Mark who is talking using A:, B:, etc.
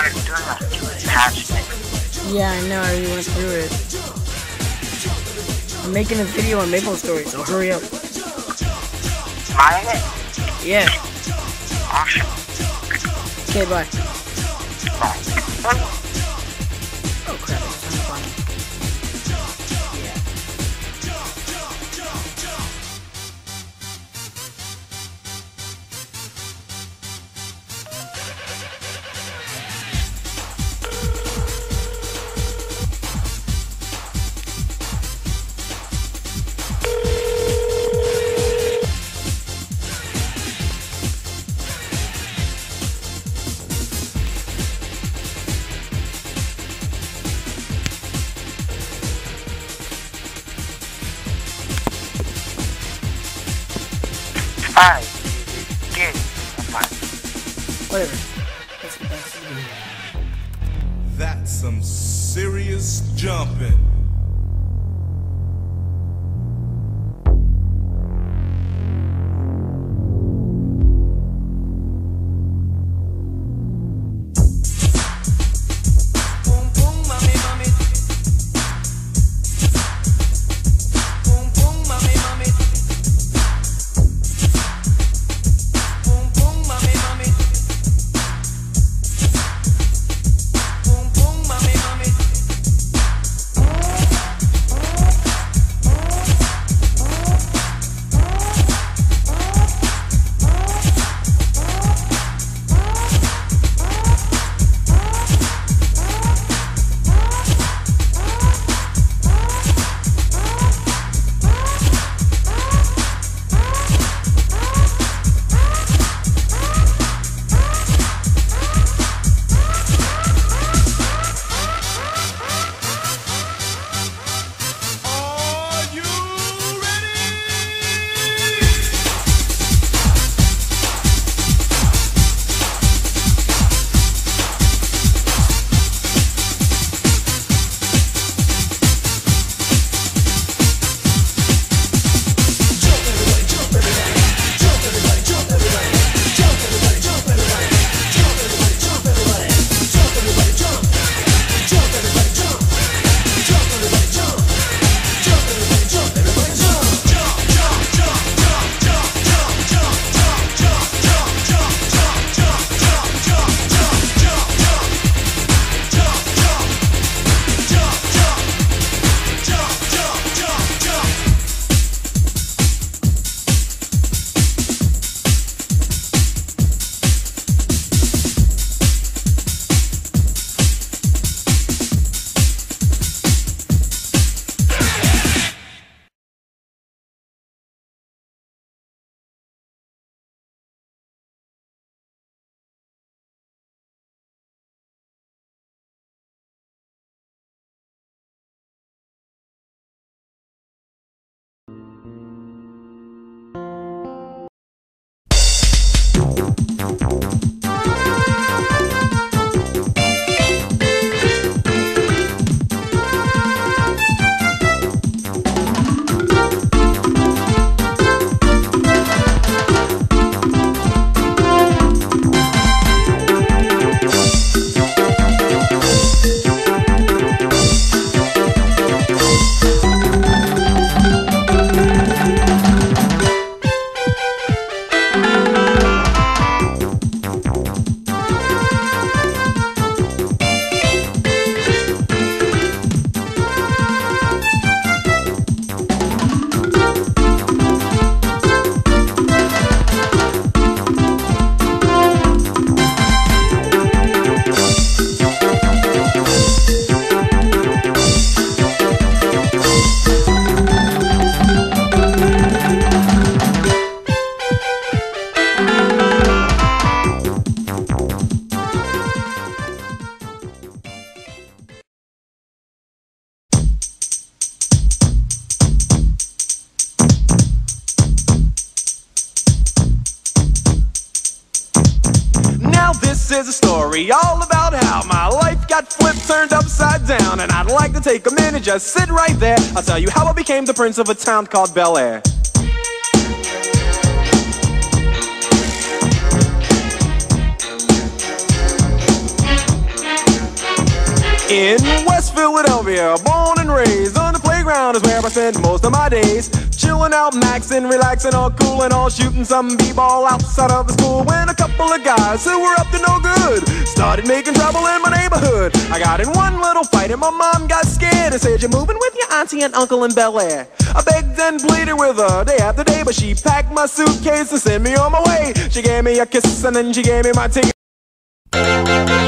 A: wanted to do it.
B: Yeah, I know. I already went through it. I'm making a video on Maple Story, so hurry up. Yeah.
A: Awesome.
B: Okay, bye.
A: Bye. Hi. Get. Bye.
B: Whatever. That's the.
C: That's some serious jumping.
D: Is a story all about how my life got flipped, turned upside down, and I'd like to take a minute, just sit right there. I'll tell you how I became the prince of a town called Bel Air. In West Philadelphia, born and raised on the playground is where I spend most of my days. Chilling out, maxing, relaxing, all cool and all shooting some b-ball outside of the school. When a couple of guys who were up to no good started making trouble in my neighborhood. I got in one little fight and my mom got scared and said, "You're moving with your auntie and uncle in Bel Air." I begged and pleaded with her day after day, but she packed my suitcase and sent me on my way. She gave me a kiss and then she gave me my ticket.